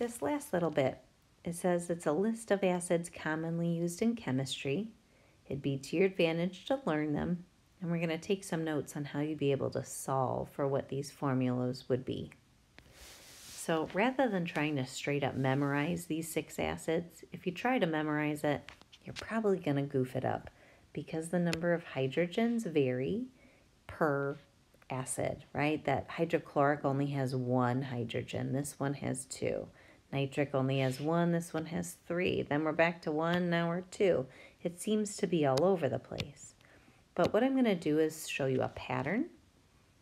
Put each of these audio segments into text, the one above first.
this last little bit, it says it's a list of acids commonly used in chemistry. It'd be to your advantage to learn them, and we're going to take some notes on how you'd be able to solve for what these formulas would be. So rather than trying to straight up memorize these six acids, if you try to memorize it, you're probably going to goof it up because the number of hydrogens vary per acid, right? That hydrochloric only has one hydrogen. This one has two. Nitric only has one. This one has three. Then we're back to one. Now we're two. It seems to be all over the place. But what I'm going to do is show you a pattern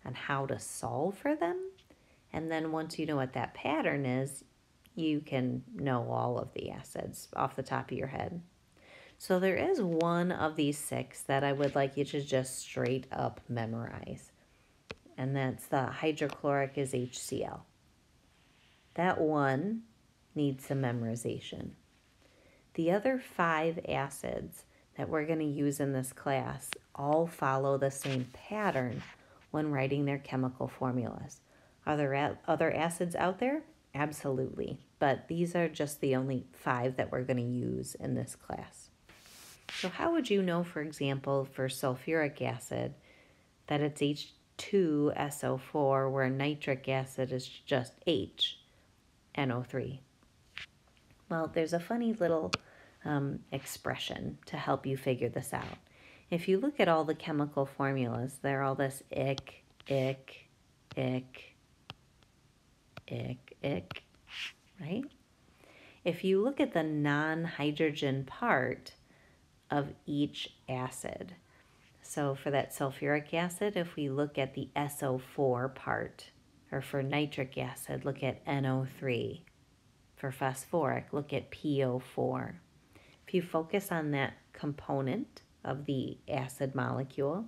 on how to solve for them. And then once you know what that pattern is, you can know all of the acids off the top of your head. So there is one of these six that I would like you to just straight up memorize and that's the hydrochloric is HCl. That one needs some memorization. The other five acids that we're going to use in this class all follow the same pattern when writing their chemical formulas. Are there other acids out there? Absolutely, but these are just the only five that we're going to use in this class. So how would you know, for example, for sulfuric acid, that it's H 2SO4 where nitric acid is just H, NO3. Well, there's a funny little um, expression to help you figure this out. If you look at all the chemical formulas, they're all this ick, ick, ick, ick, ick, right? If you look at the non-hydrogen part of each acid, so for that sulfuric acid, if we look at the SO4 part, or for nitric acid, look at NO3. For phosphoric, look at PO4. If you focus on that component of the acid molecule,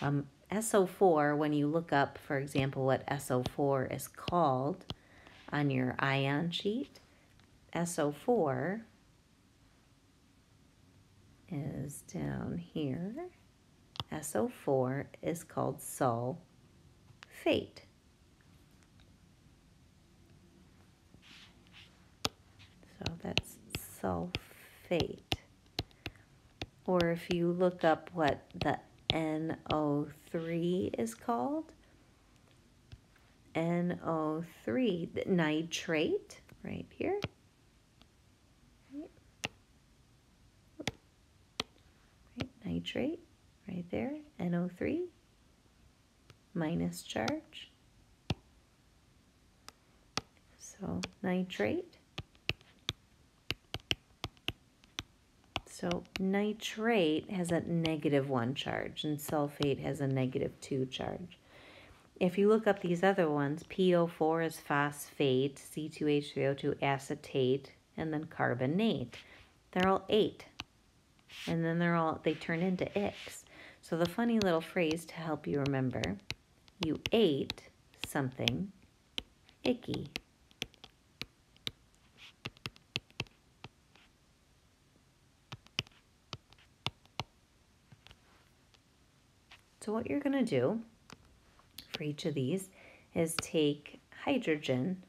um, SO4, when you look up, for example, what SO4 is called on your ion sheet, SO4 is down here. SO4 is called sulfate. So that's sulfate. Or if you look up what the NO3 is called, NO3, nitrate, right here. Right, nitrate right there, NO3, minus charge. So nitrate. So nitrate has a negative one charge and sulfate has a negative two charge. If you look up these other ones, PO4 is phosphate, C2H3O2 acetate, and then carbonate. They're all ate. And then they're all, they turn into X. So the funny little phrase to help you remember, you ate something icky. So what you're going to do for each of these is take hydrogen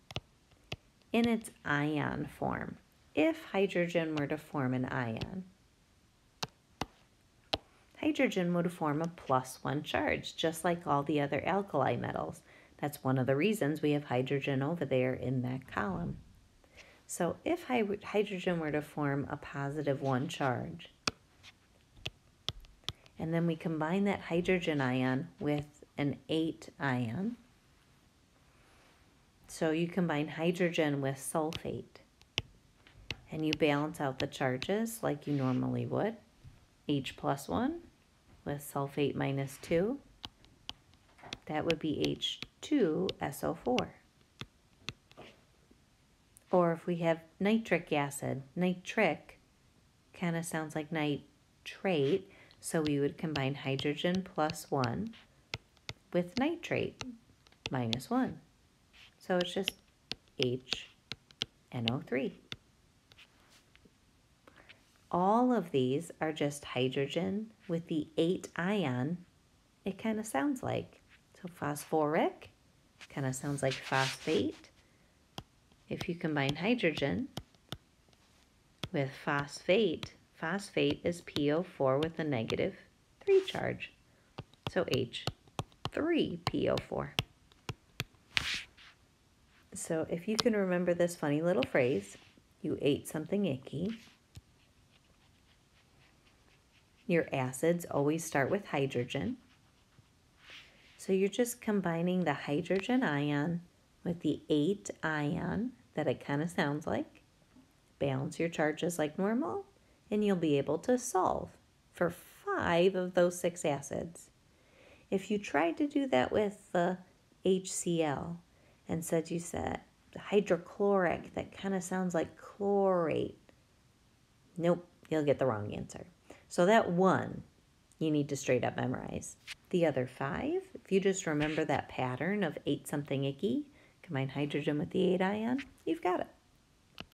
in its ion form. If hydrogen were to form an ion, hydrogen would form a plus one charge, just like all the other alkali metals. That's one of the reasons we have hydrogen over there in that column. So if hydrogen were to form a positive one charge, and then we combine that hydrogen ion with an ate ion, so you combine hydrogen with sulfate, and you balance out the charges like you normally would, H plus 1 with sulfate minus 2. That would be H2SO4. Or if we have nitric acid, nitric kind of sounds like nitrate, so we would combine hydrogen plus 1 with nitrate minus 1. So it's just HNO3 all of these are just hydrogen with the ate ion, it kind of sounds like. So phosphoric kind of sounds like phosphate. If you combine hydrogen with phosphate, phosphate is PO4 with a negative 3 charge. So H3PO4. So if you can remember this funny little phrase, you ate something icky. Your acids always start with hydrogen. So you're just combining the hydrogen ion with the ate ion that it kind of sounds like. Balance your charges like normal, and you'll be able to solve for five of those six acids. If you tried to do that with the HCl and said you said hydrochloric, that kind of sounds like chlorate, nope, you'll get the wrong answer. So that one you need to straight up memorize. The other five, if you just remember that pattern of ate something icky, combine hydrogen with the ate ion, you've got it.